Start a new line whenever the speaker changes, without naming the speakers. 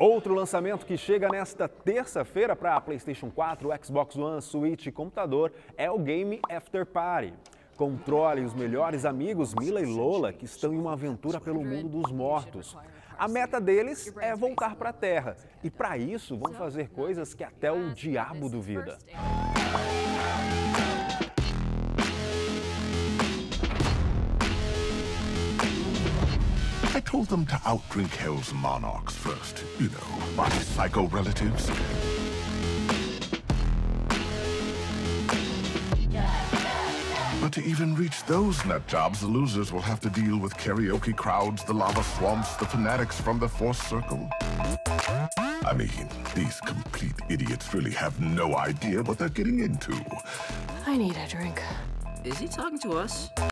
Outro lançamento que chega nesta terça-feira para PlayStation 4, Xbox One, Switch e computador é o game After Party. Controle os melhores amigos Mila e Lola que estão em uma aventura pelo mundo dos mortos. A meta deles é voltar para a Terra e para isso vão fazer coisas que até o diabo duvida.
I told them to outdrink Hell's monarchs first. You know, my psycho relatives. But to even reach those nut jobs, the losers will have to deal with karaoke crowds, the lava swamps, the fanatics from the Force Circle. I mean, these complete idiots really have no idea what they're getting into.
I need a drink.
Is he talking to us?